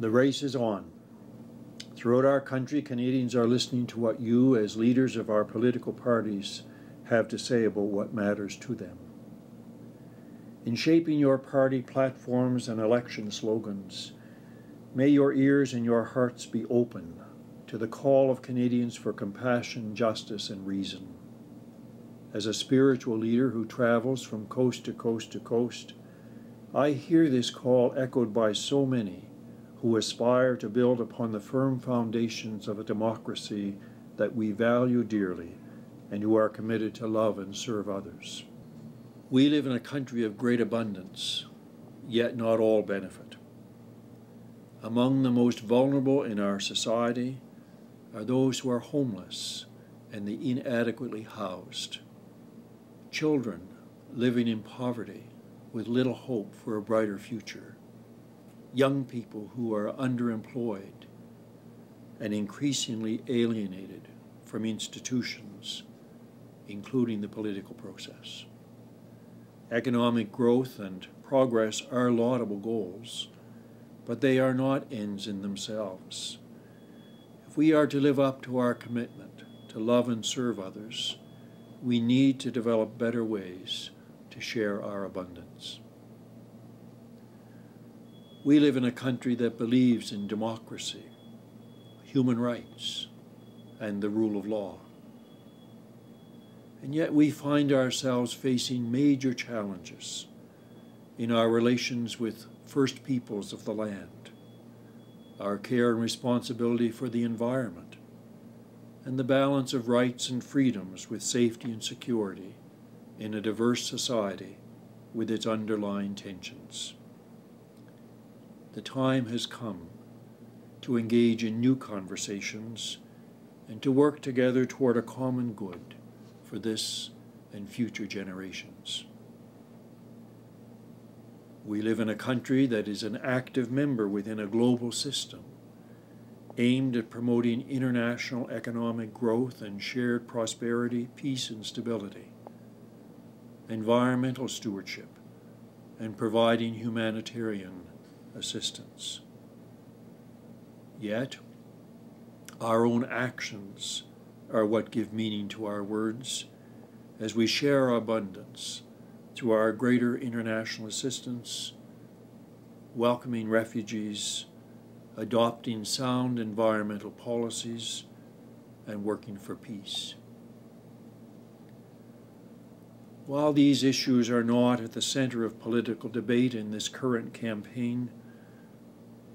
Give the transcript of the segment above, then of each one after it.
The race is on. Throughout our country, Canadians are listening to what you, as leaders of our political parties, have to say about what matters to them. In shaping your party platforms and election slogans, may your ears and your hearts be open to the call of Canadians for compassion, justice, and reason. As a spiritual leader who travels from coast to coast to coast, I hear this call echoed by so many who aspire to build upon the firm foundations of a democracy that we value dearly and who are committed to love and serve others. We live in a country of great abundance, yet not all benefit. Among the most vulnerable in our society are those who are homeless and the inadequately housed, children living in poverty with little hope for a brighter future young people who are underemployed and increasingly alienated from institutions, including the political process. Economic growth and progress are laudable goals, but they are not ends in themselves. If we are to live up to our commitment to love and serve others, we need to develop better ways to share our abundance. We live in a country that believes in democracy, human rights, and the rule of law. And yet we find ourselves facing major challenges in our relations with First Peoples of the land, our care and responsibility for the environment, and the balance of rights and freedoms with safety and security in a diverse society with its underlying tensions the time has come to engage in new conversations and to work together toward a common good for this and future generations. We live in a country that is an active member within a global system aimed at promoting international economic growth and shared prosperity, peace, and stability, environmental stewardship, and providing humanitarian assistance. Yet, our own actions are what give meaning to our words as we share our abundance through our greater international assistance, welcoming refugees, adopting sound environmental policies, and working for peace. While these issues are not at the center of political debate in this current campaign,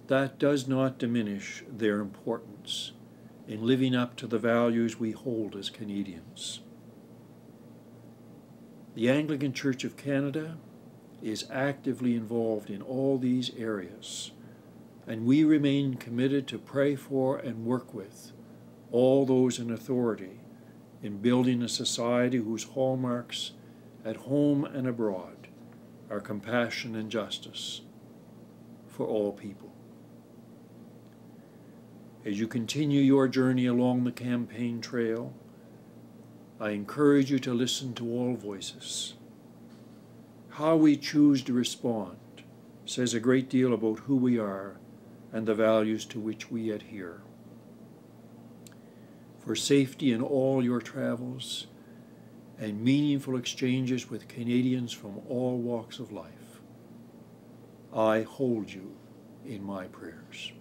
that does not diminish their importance in living up to the values we hold as Canadians. The Anglican Church of Canada is actively involved in all these areas, and we remain committed to pray for and work with all those in authority in building a society whose hallmarks at home and abroad are compassion and justice for all people. As you continue your journey along the campaign trail, I encourage you to listen to all voices. How we choose to respond says a great deal about who we are and the values to which we adhere. For safety in all your travels and meaningful exchanges with Canadians from all walks of life, I hold you in my prayers.